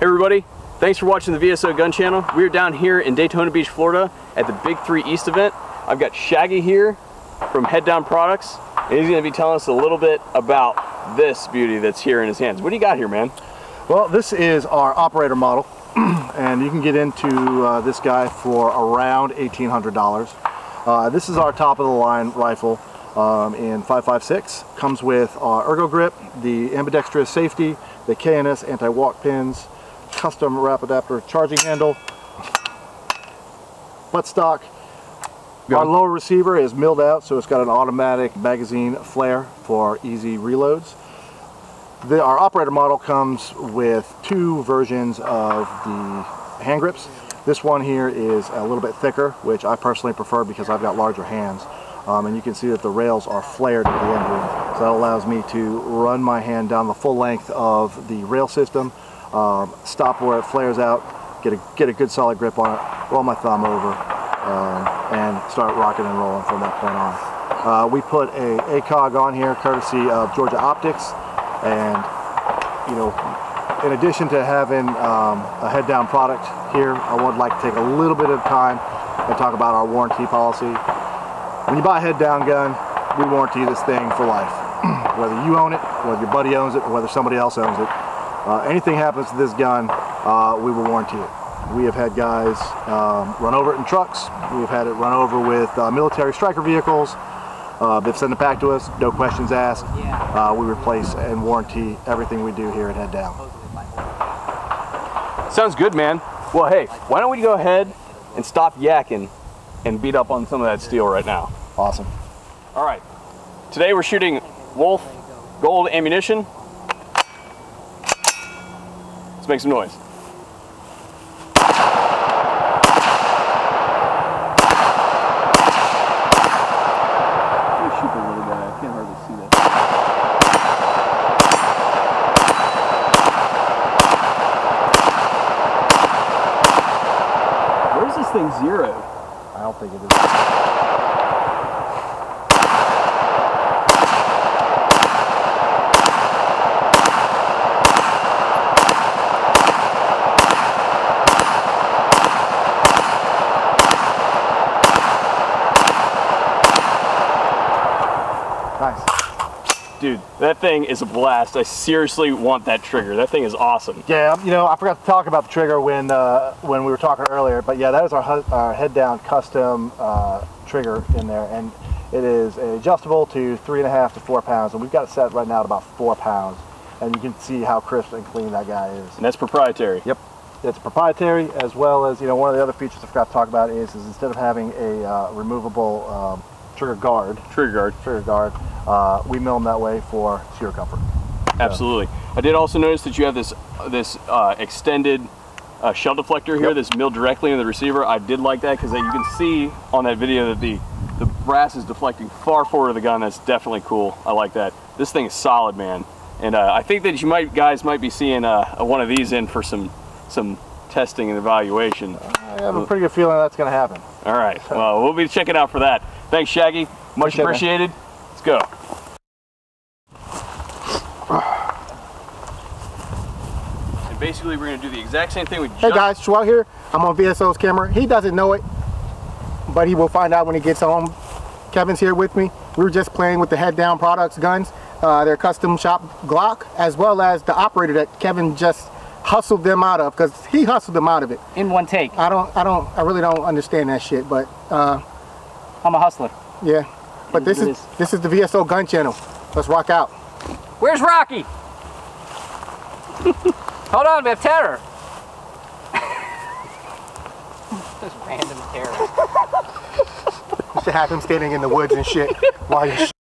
Hey everybody, thanks for watching the VSO Gun Channel. We're down here in Daytona Beach, Florida at the Big 3 East event. I've got Shaggy here from Head Down Products and he's going to be telling us a little bit about this beauty that's here in his hands. What do you got here, man? Well, this is our operator model and you can get into uh, this guy for around $1,800. Uh, this is our top of the line rifle um, in 556. Comes with our ergo grip, the ambidextrous safety, the KNS anti-walk pins, custom wrap adapter charging handle, butt stock. Our lower receiver is milled out, so it's got an automatic magazine flare for easy reloads. The, our operator model comes with two versions of the hand grips. This one here is a little bit thicker, which I personally prefer because I've got larger hands. Um, and you can see that the rails are flared at the end here. So that allows me to run my hand down the full length of the rail system um, stop where it flares out, get a, get a good solid grip on it, roll my thumb over, um, and start rocking and rolling from that point on. Uh, we put a ACOG on here courtesy of Georgia Optics, and you know, in addition to having um, a head down product here, I would like to take a little bit of time and talk about our warranty policy. When you buy a head down gun, we warranty this thing for life. whether you own it, whether your buddy owns it, or whether somebody else owns it, uh, anything happens to this gun, uh, we will warranty it. We have had guys um, run over it in trucks. We've had it run over with uh, military Stryker vehicles. Uh, they've sent it back to us, no questions asked. Uh, we replace and warranty everything we do here at Head Down. Sounds good, man. Well, hey, why don't we go ahead and stop yakking and beat up on some of that steel right now? Awesome. All right. Today we're shooting Wolf Gold ammunition make some noise. shoot the little guy. I can't hardly see that. Where's this thing zero? I don't think it is. Dude, that thing is a blast. I seriously want that trigger. That thing is awesome. Yeah, you know, I forgot to talk about the trigger when uh, when we were talking earlier, but yeah, that is our, our head down custom uh, trigger in there, and it is adjustable to three and a half to four pounds, and we've got it set right now at about four pounds, and you can see how crisp and clean that guy is. And that's proprietary. Yep. It's proprietary as well as, you know, one of the other features I forgot to talk about is, is instead of having a uh, removable um, trigger guard, trigger guard, trigger guard, uh, we mill them that way for sheer comfort. Absolutely. I did also notice that you have this this uh, extended uh, shell deflector here yep. that's milled directly into the receiver. I did like that because you can see on that video that the the brass is deflecting far forward of the gun. That's definitely cool. I like that. This thing is solid, man. And uh, I think that you might guys might be seeing uh, one of these in for some some testing and evaluation. I have a pretty good feeling that's going to happen. All right. Well, we'll be checking out for that. Thanks, Shaggy. Much appreciate appreciated. Let's go. And basically, we're going to do the exact same thing. We hey guys, Schwell here. I'm on VSO's camera. He doesn't know it, but he will find out when he gets home. Kevin's here with me. We were just playing with the head down products guns. Uh, their custom shop Glock, as well as the operator that Kevin just hustled them out of, because he hustled them out of it. In one take. I don't, I don't, I really don't understand that shit, but uh, I'm a hustler. Yeah, but this is this is the VSO gun channel. Let's rock out. Where's Rocky? Hold on, we have terror. Just random terror. you should have him standing in the woods and shit while you're